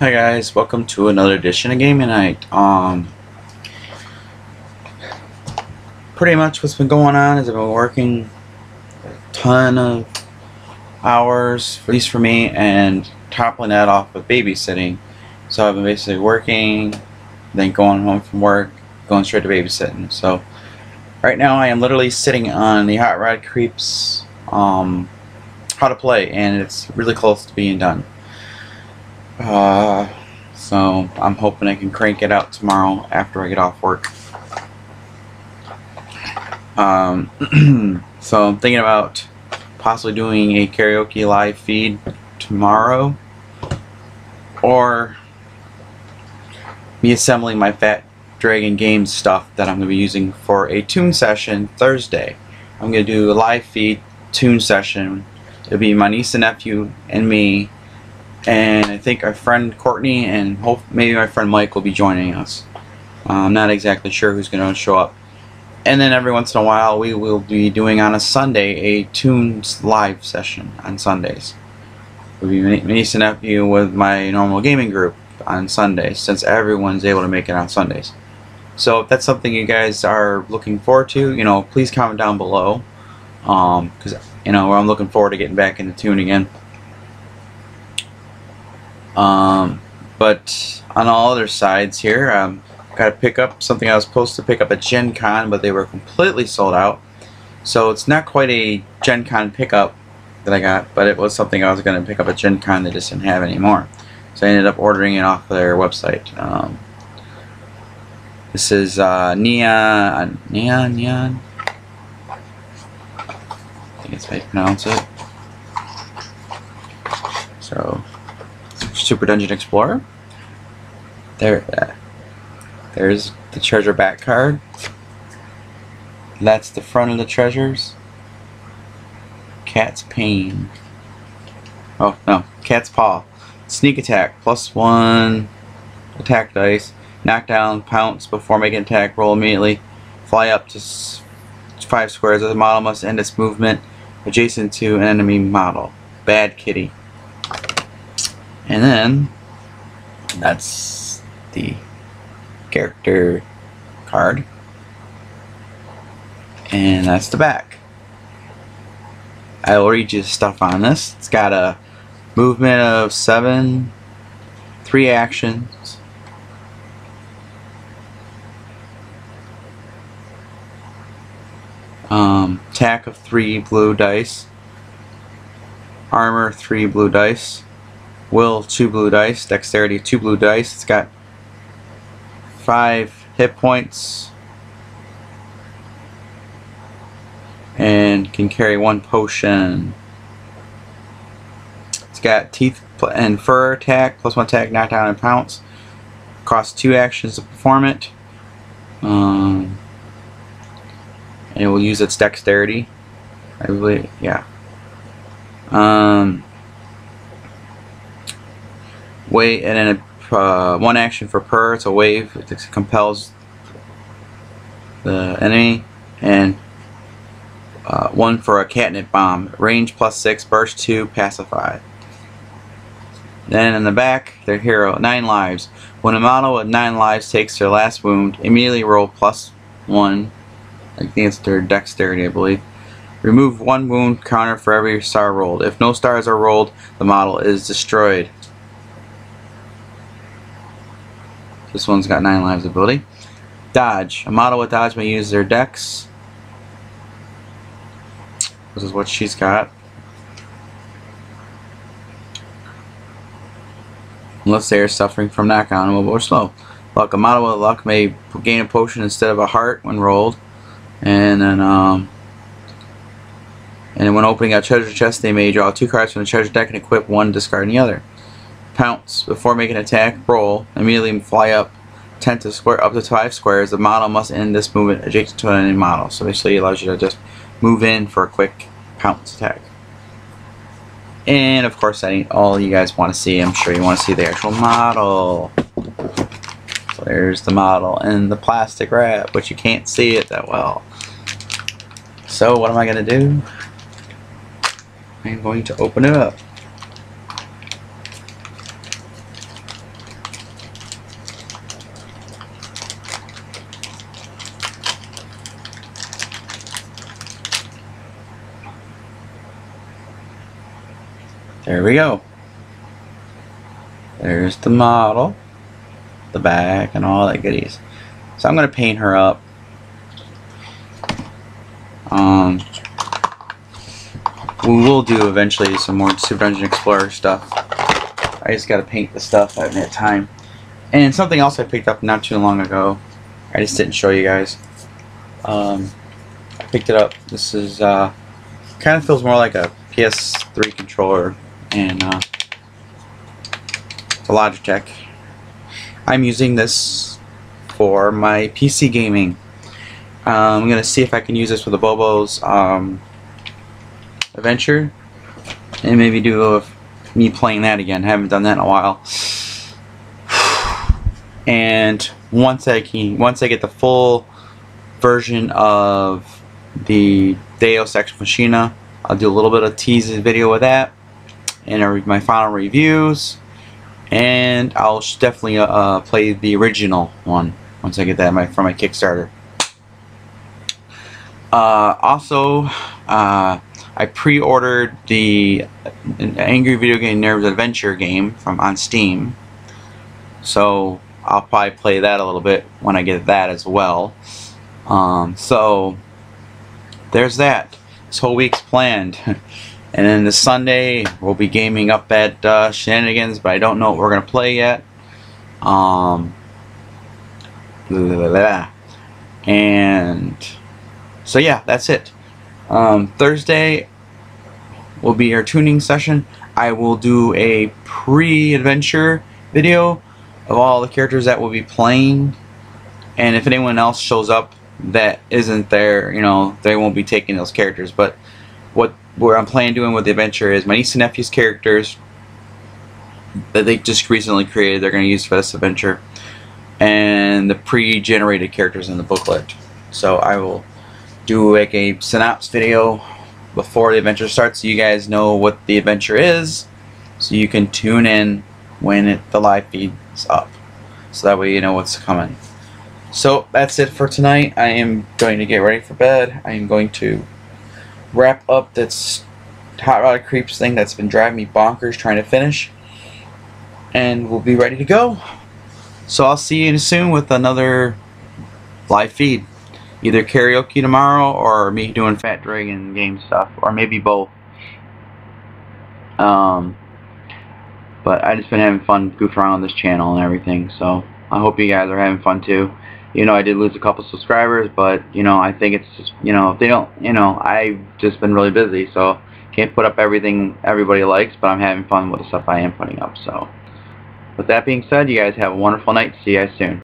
Hi guys, welcome to another edition of Gaming Night. Um, pretty much what's been going on is I've been working a ton of hours, at least for me, and toppling that off with babysitting. So I've been basically working, then going home from work, going straight to babysitting. So right now I am literally sitting on the Hot Rod Creeps um, how to play, and it's really close to being done. Uh, so I'm hoping I can crank it out tomorrow after I get off work. Um, so I'm thinking about possibly doing a karaoke live feed tomorrow, or me assembling my Fat Dragon Games stuff that I'm going to be using for a Toon session Thursday. I'm going to do a live feed Toon session. It'll be my niece and nephew and me, and I think our friend Courtney and hope maybe my friend Mike will be joining us. Uh, I'm not exactly sure who's going to show up. And then every once in a while, we will be doing on a Sunday a tunes live session on Sundays. It'll be niece and nephew with my normal gaming group on Sundays, since everyone's able to make it on Sundays. So if that's something you guys are looking forward to, you know, please comment down below because um, you know I'm looking forward to getting back into Toon again. Um, but on all other sides here, um, got to pick up something I was supposed to pick up at Gen Con, but they were completely sold out. So it's not quite a Gen Con pickup that I got, but it was something I was going to pick up at Gen Con that just didn't have anymore. So I ended up ordering it off their website. Um, this is uh, Neon, Neon, Neon, think that's how you pronounce it. So, Super Dungeon Explorer. There, uh, there's the treasure back card. That's the front of the treasures. Cat's Pain. Oh, no. Cat's Paw. Sneak attack. Plus one attack dice. Knockdown, pounce before making attack. Roll immediately. Fly up to five squares. The model must end its movement adjacent to an enemy model. Bad kitty. And then that's the character card. And that's the back. I will read you stuff on this. It's got a movement of seven, three actions, Um, attack of 3 blue dice. Armor 3 blue dice. Will 2 blue dice. Dexterity 2 blue dice. It's got 5 hit points. And can carry 1 potion. It's got teeth and fur attack, plus 1 attack, knockdown, and pounce. Costs 2 actions to perform it. Um, and it will use its dexterity. I believe, yeah. Um, wait, and then a, uh, one action for per. It's a wave. It compels the enemy, and uh, one for a catnip bomb. Range plus six, burst two, pacify. Then in the back, their hero, nine lives. When a model with nine lives takes their last wound, immediately roll plus one I think it's their dexterity, I believe. Remove one wound counter for every star rolled. If no stars are rolled, the model is destroyed. This one's got 9 lives ability. Dodge. A model with dodge may use their dex. This is what she's got. Unless they are suffering from mobile, or slow. Luck. A model with luck may gain a potion instead of a heart when rolled and then um, and when opening a treasure chest they may draw two cards from the treasure deck and equip one discarding the other pounce before making an attack roll immediately fly up 10 to square up to 5 squares. The model must end this movement adjacent to any model. So basically it allows you to just move in for a quick pounce attack. And of course need all you guys want to see. I'm sure you want to see the actual model. So there's the model and the plastic wrap but you can't see it that well. So what am I going to do? I'm going to open it up. There we go. There's the model, the back, and all that goodies. So I'm going to paint her up. Um, we will do eventually some more Super Dungeon Explorer stuff. I just got to paint the stuff. I haven't time. And something else I picked up not too long ago. I just didn't show you guys. Um, I picked it up. This is uh, kind of feels more like a PS3 controller, and uh, Logitech. I'm using this for my PC gaming. Um, I'm gonna see if I can use this for the Bobo's um, Adventure, and maybe do a, me playing that again. I haven't done that in a while. And once I can, once I get the full version of the Deus Ex Machina, I'll do a little bit of tease video with that, and my final reviews, and I'll definitely uh, uh, play the original one once I get that my, from my Kickstarter. Uh, also, uh, I pre-ordered the Angry Video Game Nerds Adventure game from on Steam. So I'll probably play that a little bit when I get that as well. Um, so there's that. This whole week's planned. and then this Sunday we'll be gaming up at uh, Shenanigans, but I don't know what we're gonna play yet. Um, blah, blah, blah, and so yeah, that's it. Um, Thursday will be our tuning session. I will do a pre-adventure video of all the characters that will be playing and if anyone else shows up that isn't there you know they won't be taking those characters but what what I'm planning doing with the adventure is my niece and nephew's characters that they just recently created they're going to use for this adventure and the pre-generated characters in the booklet so I will do like a synopsis video before the adventure starts so you guys know what the adventure is so you can tune in when it, the live feed's up. So that way you know what's coming. So that's it for tonight. I am going to get ready for bed. I am going to wrap up this Hot Rod Creeps thing that's been driving me bonkers trying to finish. And we'll be ready to go. So I'll see you soon with another live feed. Either karaoke tomorrow or me doing Fat Dragon game stuff. Or maybe both. Um, but I just been having fun goofing around on this channel and everything. So I hope you guys are having fun too. You know, I did lose a couple subscribers, but you know, I think it's just you know, if they don't, you know, I've just been really busy, so can't put up everything everybody likes, but I'm having fun with the stuff I am putting up. So, with that being said, you guys have a wonderful night. See you guys soon.